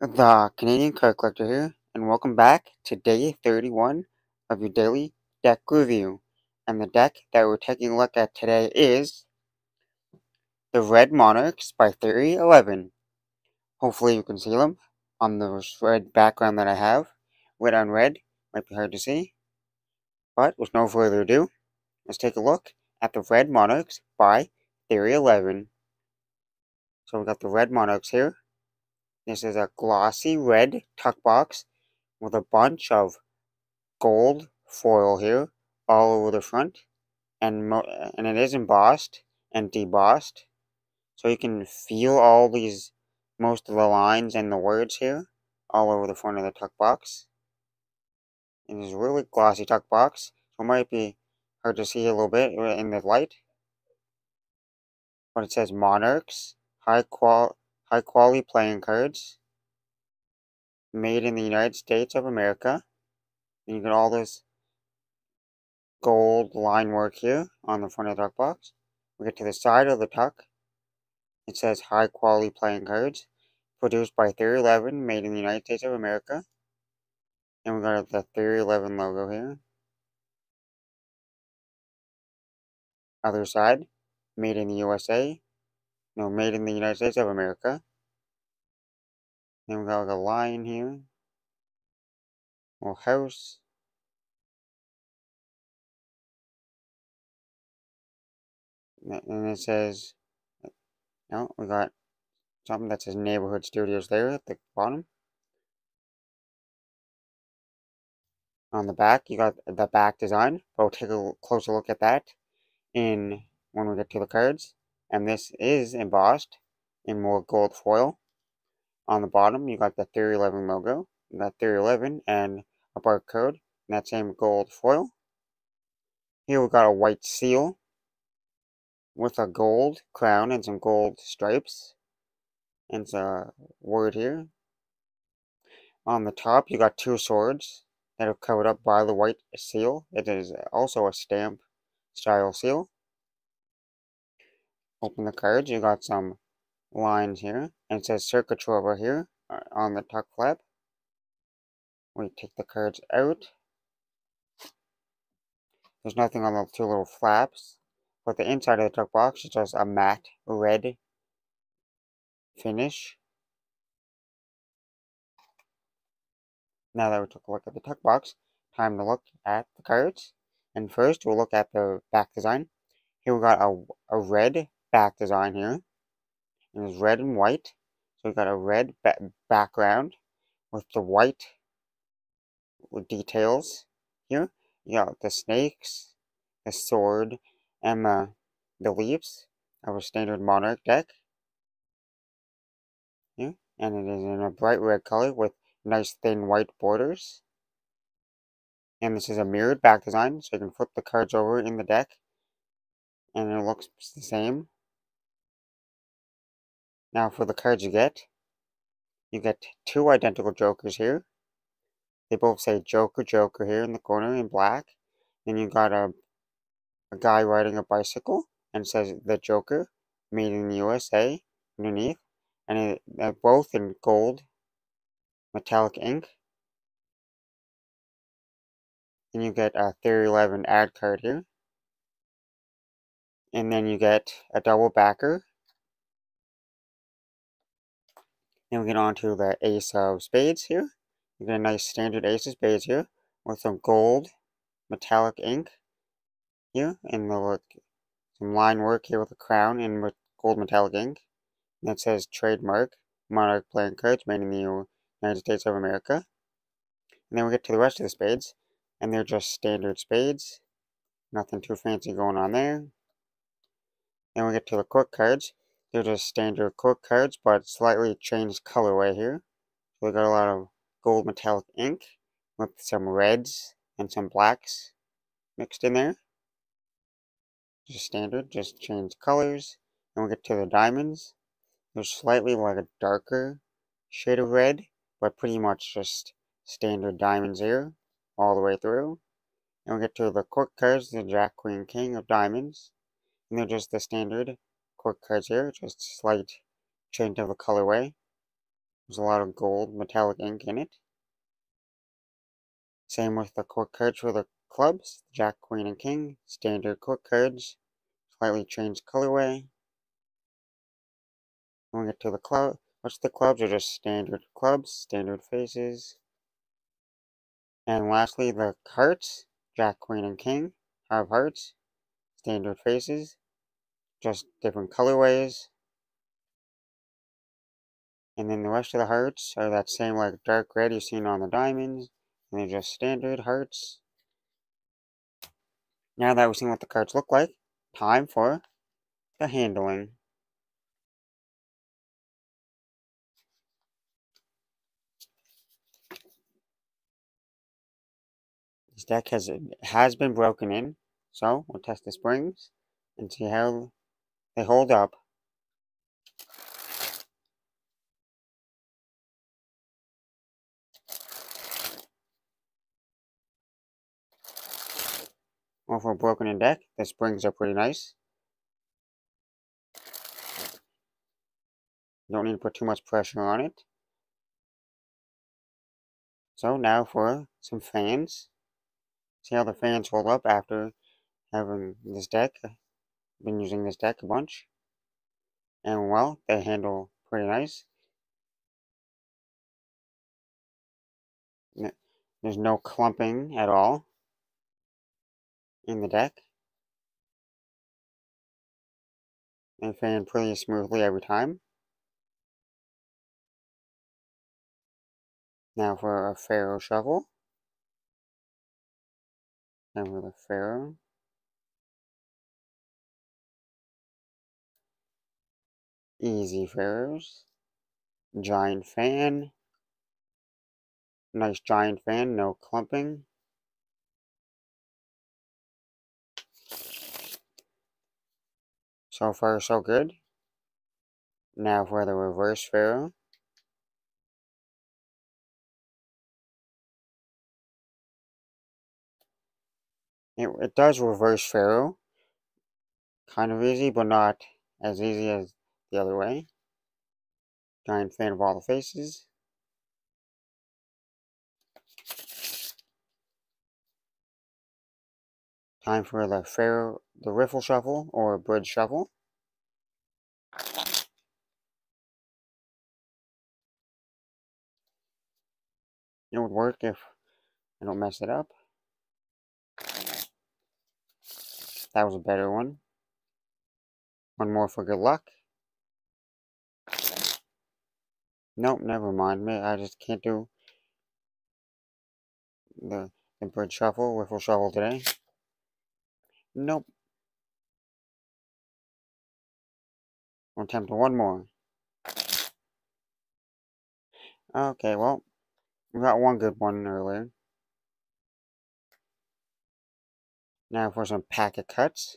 The Canadian Card Collector here, and welcome back to day 31 of your daily deck review. And the deck that we're taking a look at today is the Red Monarchs by Theory 11. Hopefully you can see them on the red background that I have. Red on red, might be hard to see. But with no further ado, let's take a look at the Red Monarchs by Theory 11. So we got the Red Monarchs here. This is a glossy red tuck box with a bunch of gold foil here all over the front and and it is embossed and debossed. So you can feel all these most of the lines and the words here all over the front of the tuck box. It is a really glossy tuck box so it might be hard to see a little bit in the light. But it says monarchs high qual high quality playing cards made in the United States of America. And you get all this gold line work here on the front of the tuck box. We get to the side of the tuck. It says high quality playing cards produced by Theory 11 made in the United States of America. And we got the Theory 11 logo here. Other side, made in the USA, no, made in the United States of America. Then we got like a lion here. Or house. And it says, no, we got something that says Neighborhood Studios there at the bottom. On the back, you got the back design. But we'll take a closer look at that in when we get to the cards and this is embossed in more gold foil. On the bottom, you got the Theory 11 logo, got Theory 11 and a barcode in that same gold foil. Here we got a white seal with a gold crown and some gold stripes. And it's a word here. On the top, you got two swords that are covered up by the white seal. It is also a stamp style seal open the cards, you got some lines here, and it says circuitry over here uh, on the tuck flap. We take the cards out. There's nothing on the two little flaps, but the inside of the tuck box is just a matte red finish. Now that we took a look at the tuck box, time to look at the cards. And first, we'll look at the back design. Here we got a, a red back design here. It's red and white. So we got a red ba background with the white details here. You got the snakes, the sword, and the, leaves a standard monarch deck. Yeah, and it is in a bright red color with nice thin white borders. And this is a mirrored back design, so you can flip the cards over in the deck. And it looks the same now for the cards you get, you get two identical jokers here. They both say Joker, Joker here in the corner in black. Then you got a, a guy riding a bicycle and says the Joker, made in the USA underneath. And it, they're both in gold metallic ink. Then you get a Theory 11 ad card here. And then you get a double backer Then we get on to the ace of spades here. You get a nice standard ace of spades here with some gold metallic ink here and the some line work here with a crown with gold metallic ink. And it says trademark monarch playing cards made in the United States of America. And then we get to the rest of the spades and they're just standard spades. Nothing too fancy going on there. Then we get to the court cards they're just standard court cards, but slightly changed colorway here. So we got a lot of gold metallic ink with some reds and some blacks mixed in there. Just standard, just change colors. And we get to the diamonds. They're slightly like a darker shade of red, but pretty much just standard diamonds here, all the way through. And we get to the court cards, the Jack, Queen, King of Diamonds. And they're just the standard court cards here, just slight change of the colorway. There's a lot of gold metallic ink in it. Same with the court cards for the clubs. Jack, Queen, and King. Standard court cards. Slightly changed colorway. When we get to the club, what's the clubs are just standard clubs, standard faces. And lastly, the hearts. Jack, Queen, and King. Have hearts. Standard faces. Just different colorways. And then the rest of the hearts are that same like dark red you've seen on the diamonds. And they're just standard hearts. Now that we've seen what the cards look like, time for the handling. This deck has has been broken in, so we'll test the springs and see how they hold up. For a broken in deck, the springs are pretty nice. Don't need to put too much pressure on it. So now for some fans. See how the fans hold up after having this deck. Been using this deck a bunch. And well, they handle pretty nice. There's no clumping at all in the deck. They fan pretty smoothly every time. Now for a Faro Shuffle. And with a Faro. Easy Faros. Giant fan. Nice giant fan, no clumping. So far, so good. Now for the reverse Faro. It, it does reverse Faro. Kind of easy, but not as easy as the other way. Giant fan of all the faces. Time for the Faro, the Riffle Shuffle or Bridge Shuffle. It would work if I don't mess it up. That was a better one. One more for good luck. Nope, never mind me. I just can't do the, the shuffle, wiffle shuffle today. Nope. We'll attempt one more. Okay, well, we got one good one earlier. Now for some packet cuts.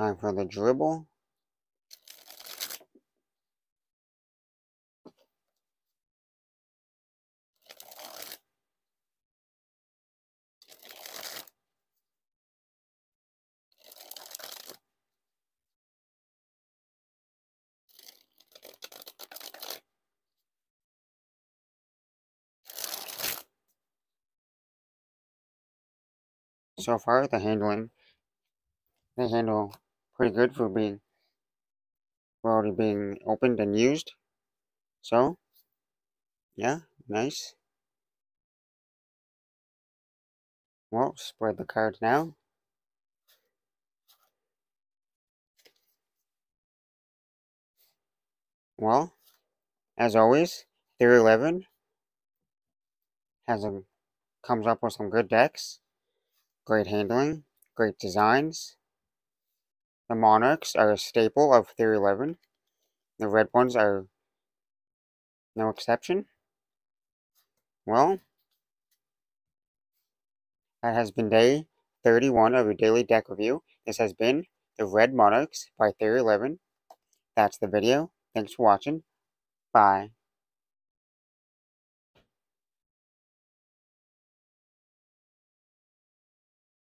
Time for the dribble. So far, the handling, the handle pretty good for being for already being opened and used. So, yeah, nice. Well, spread the cards now. Well, as always, Theory 11 has a comes up with some good decks, great handling, great designs. The Monarchs are a staple of Theory 11. The red ones are No exception? Well, that has been day 31 of your daily deck review. This has been The Red Monarchs by Theory 11. That's the video. Thanks for watching. Bye.